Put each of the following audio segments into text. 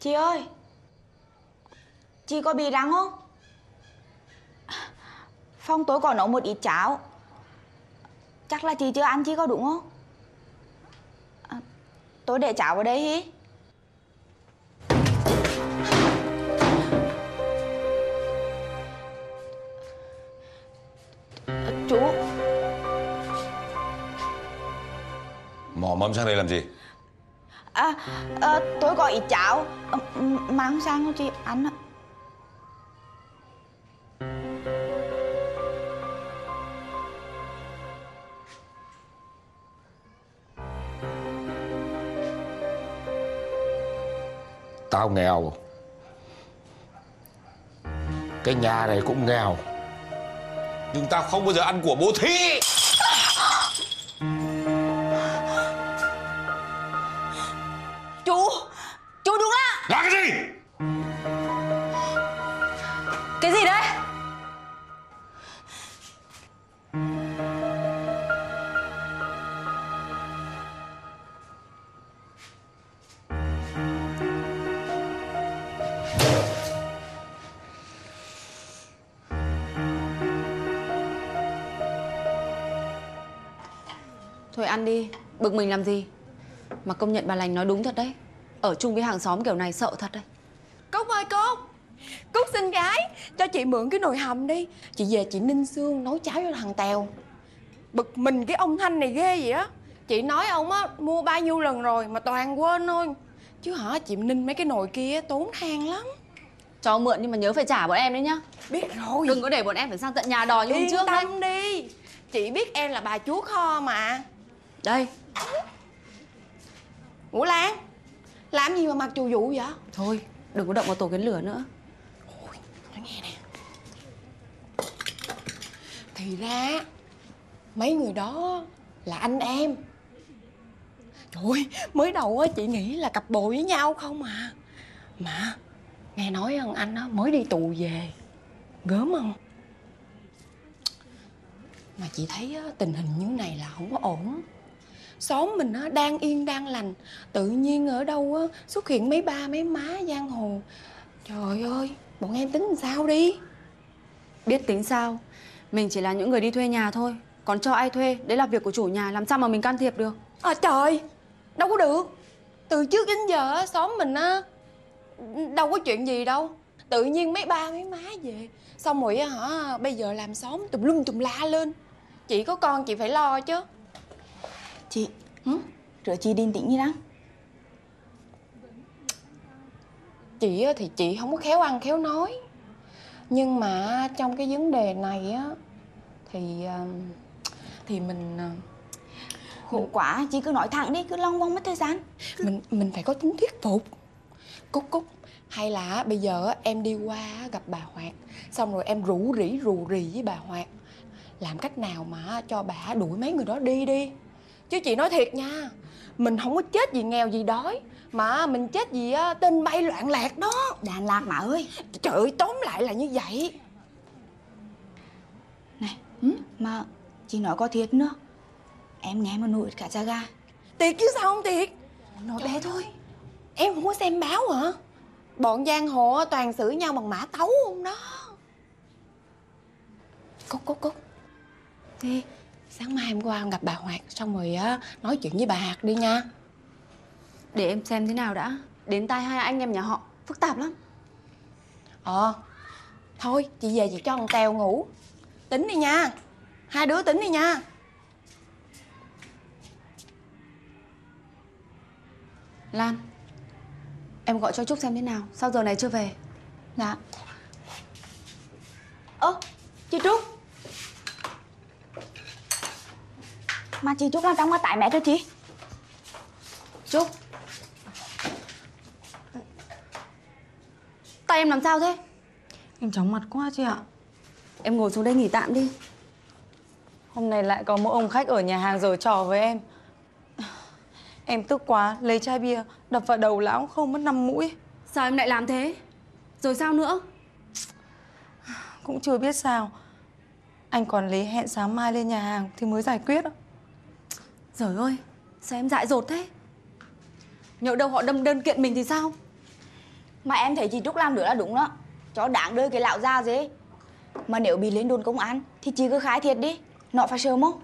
Chị ơi Chị có bị răng không? Phong tối còn nấu một ít cháo Chắc là chị chưa ăn chị có đúng không? À, tôi để cháo vào đây hí Chú Mò mẫm sang đây làm gì À, à tôi gọi ít cháu ờ, à, Mang sang cho chị ăn ạ. Tao nghèo. Cái nhà này cũng nghèo. Nhưng tao không bao giờ ăn của bố thí. Thôi ăn đi, bực mình làm gì? Mà công nhận bà lành nói đúng thật đấy. Ở chung với hàng xóm kiểu này sợ thật đấy. Cúc ơi Cúc! Cúc xin gái Cho chị mượn cái nồi hầm đi. Chị về chị ninh xương nấu cháo cho thằng Tèo. Bực mình cái ông Thanh này ghê vậy á. Chị nói ông á mua bao nhiêu lần rồi Mà toàn quên thôi. Chứ hả chị ninh mấy cái nồi kia tốn than lắm. Cho mượn nhưng mà nhớ phải trả bọn em đấy nhá. Biết rồi. Đừng có để bọn em phải sang tận nhà đòi như hôm Yên trước đấy. tâm đi. Chị biết em là bà chúa kho mà Đây, Ủa Lan Làm gì mà mặc chù dụ vậy? Thôi đừng có động vào tổ kiến lửa nữa. Nói nghe nè. Thì ra Mấy người đó là anh em. Trời ơi, mới đầu á chị nghĩ là cặp bồ với nhau không à. Mà nghe nói thằng anh á mới đi tù về. Gớm không? Mà chị thấy á, tình hình như này là không có ổn Xóm mình á, đang yên đang lành. Tự nhiên ở đâu á, xuất hiện mấy ba mấy má giang hồ. Trời ơi, bọn em tính làm sao đi? Biết tính sao? Mình chỉ là những người đi thuê nhà thôi. Còn cho ai thuê, đấy là việc của chủ nhà Làm sao mà mình can thiệp được? À trời, đâu có được. Từ trước đến giờ á, xóm mình á Đâu có chuyện gì đâu. Tự nhiên mấy ba mấy má về Xong rồi á hả Bây giờ làm xóm tùm lum tùm la lên. Chị có con chị phải lo chứ Chị Hử? Rửa chị điên tĩnh như lắm Chị á thì chị không có khéo ăn khéo nói. Nhưng mà trong cái vấn đề này á Thì ờ, Thì mình ờ, Khổ quá chị cứ nói thẳng đi Cứ long vong mất thời gian. Mình mình phải có tính thuyết phục. Cúc cúc. Hay là bây giờ em đi qua gặp bà hoạt xong rồi em rủ rỉ rù rì với bà hoạt. Làm cách nào mà cho bà đuổi mấy người đó đi đi chứ chị nói thiệt nha mình không có chết vì nghèo vì đói mà mình chết vì á, tên bay loạn lạc đó. Đàn lạc mà ơi. Trời ơi tóm lại là như vậy. Này Mà chị nói có thiệt nữa. Em nghe mà nổi cả da ga. Thiệt chứ sao không thiệt? Nói bé thôi. em không có xem báo hả? Bọn giang hồ toàn xử nhau bằng mã tấu không đó. Cúc cúc cúc. Thế sáng mai em qua em gặp bà hoạt xong rồi á nói chuyện với bà hạt đi nha. Để em xem thế nào đã. Đến tai hai anh em nhà họ Phức tạp lắm. Ờ thôi chị về chị cho thằng tèo ngủ. Tính đi nha. Hai đứa tính đi nha. Lan Em gọi cho Trúc xem thế nào. Sao giờ này chưa về? Dạ. Ơ chị Trúc Mà chị Trúc làm trong mà tải mẹ cho chị. Trúc. Tay em làm sao thế? Em chóng mặt quá chị ạ. Em ngồi xuống đây nghỉ tạm đi. Hôm nay lại có một ông khách ở nhà hàng giở trò với em. Em tức quá, lấy chai bia Đập vào đầu lão không mất năm mũi. Sao em lại làm thế? Rồi sao nữa? Cũng chưa biết sao. Anh còn lấy hẹn sáng mai lên nhà hàng Thì mới giải quyết. ạ Trời ơi Sao em dại dột thế? Nhỡ đâu họ đâm đơn kiện mình thì sao? Mà em thấy chị Trúc làm nữa là đúng đó. Cho đáng đời cái lão già dế. Mà nếu bị lên đồn công an Thì chị cứ khai thiệt đi. Nó phải sợ không?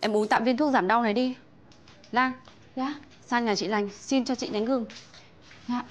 Em uống tạm viên thuốc giảm đau này đi. Lan. Dạ. Sang nhà chị lành xin cho chị đánh gừng Dạ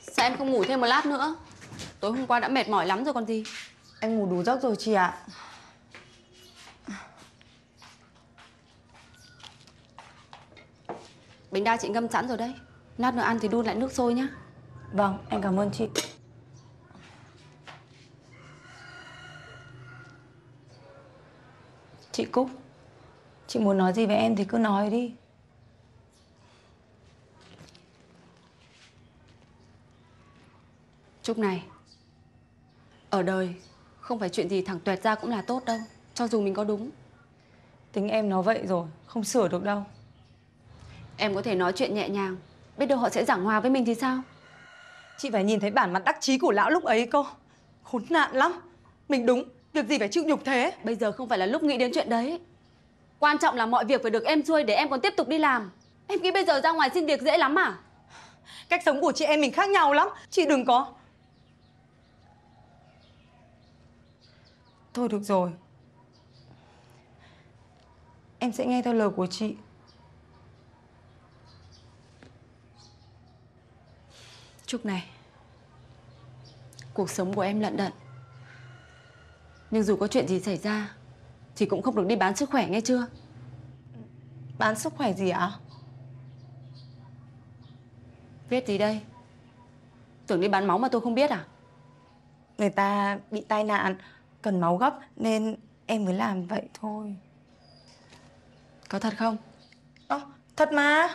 Sao em không ngủ thêm một lát nữa. Tối hôm qua đã mệt mỏi lắm rồi còn gì. Em ngủ đủ giấc rồi chị ạ. Bánh đa chị ngâm sẵn rồi đấy. Lát nữa ăn thì đun lại nước sôi nhá. Vâng, em cảm ơn chị. Chị Cúc Chị muốn nói gì với em thì cứ nói đi Trúc này. Ở đời Không phải chuyện gì thẳng tuẹt ra cũng là tốt đâu Cho dù mình có đúng. Tính em nó vậy rồi, không sửa được đâu. Em có thể nói chuyện nhẹ nhàng Biết đâu họ sẽ giảng hòa với mình thì sao? Chị phải nhìn thấy bản mặt đắc chí của lão lúc ấy cô Khốn nạn lắm. Mình đúng, việc gì phải chịu nhục thế? Bây giờ không phải là lúc nghĩ đến chuyện đấy. Quan trọng là mọi việc phải được em xuôi Để em còn tiếp tục đi làm. Em nghĩ bây giờ ra ngoài xin việc dễ lắm à? Cách sống của chị em mình khác nhau lắm. Chị đừng có Thôi được rồi. Em sẽ nghe theo lời của chị. Trúc này. Cuộc sống của em lận đận. Nhưng dù có chuyện gì xảy ra Thì cũng không được đi bán sức khỏe nghe chưa? Bán sức khỏe gì ạ? Viết gì đây? Tưởng đi bán máu mà tôi không biết à? Người ta bị tai nạn Cần máu gấp Nên em mới làm vậy thôi. Có thật không? Ơ, thật mà.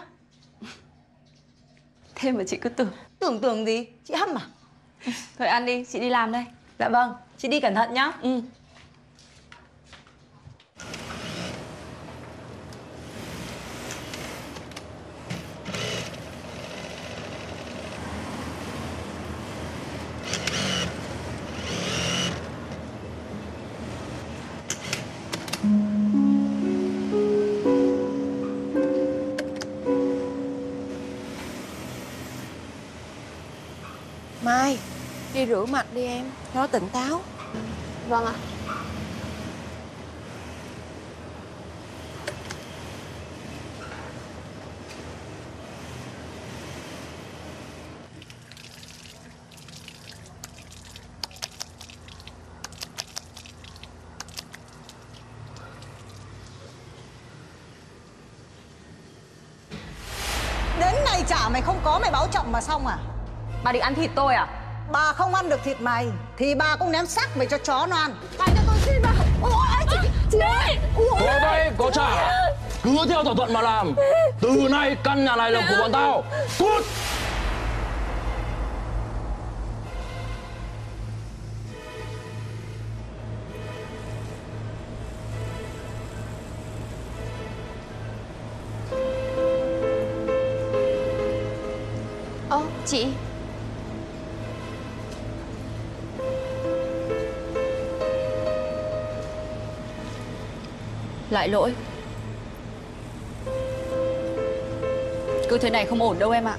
Thế mà chị cứ tưởng Tưởng tưởng gì? Chị hâm à? Thôi ăn đi, chị đi làm đây. Dạ vâng, chị đi cẩn thận nhá. Ừ Đi rửa mặt đi em Cho nó tỉnh táo. Vâng ạ. Đến ngày trả mày không có mày báo trọng mà xong à? Bà định ăn thịt tôi à? Bà không ăn được thịt mày Thì bà cũng ném xác mày cho chó nó ăn Có đây, có trả. Cứ theo thỏa thuận mà làm. Từ nay căn nhà này là của bọn tao. Cút! Ơ chị Lại lỗi. Cứ thế này không ổn đâu em ạ.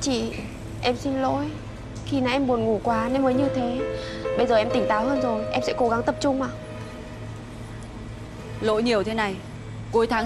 Chị Em xin lỗi. Khi nãy em buồn ngủ quá nên mới như thế. Bây giờ em tỉnh táo hơn rồi Em sẽ cố gắng tập trung mà Lỗi nhiều thế này. Cuối tháng